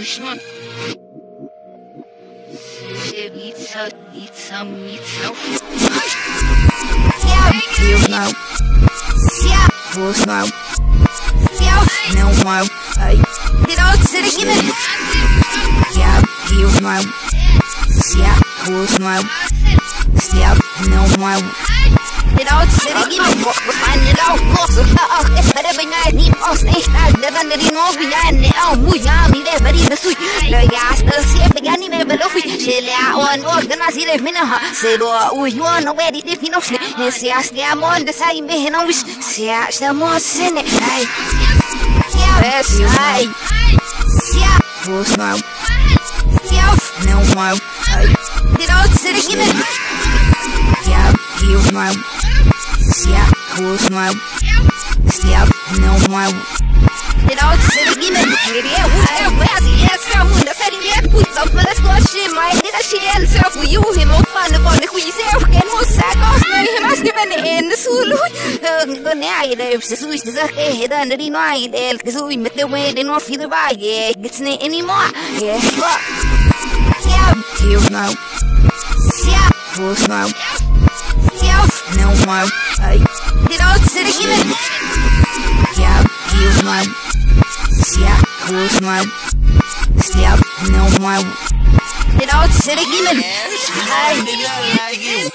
Duschen. Pizza, pizza, pizza. You know. Who's now? No more. I did all to the. Yeah, you know. Yeah, who's now? Yeah, no more. Det er også det giver mig hvor han er dog går så her det er ben jeg ni os nei der den der no vi er ne au mu ya mi det bari det sui la ya sta se be gani me belo fi shele a on or gana si det mina ha se do u yo no be di fino ne se as ne amon de sai me no wis se as da mo se ne ai Yes, ai yeah. Who's now? No more. Hey. er også det giver mig Yeah, you know. Yeah, who's now? Yeah, no more. det også det giver mig det ud af hvad jeg så mun der sætter mig ud så for det står shit mig det der shit så for you him og fan på det kunne se og kan må sige også når jeg har skrevet en ende sulu det jeg det så så det det der når de når det det så vi med det ved det når fide bare yeah it's not anymore yeah Yeah, you know. yeah Who's now? yeah No more. Hey. Who's now? Yeah, no det er også det giver mig Yes.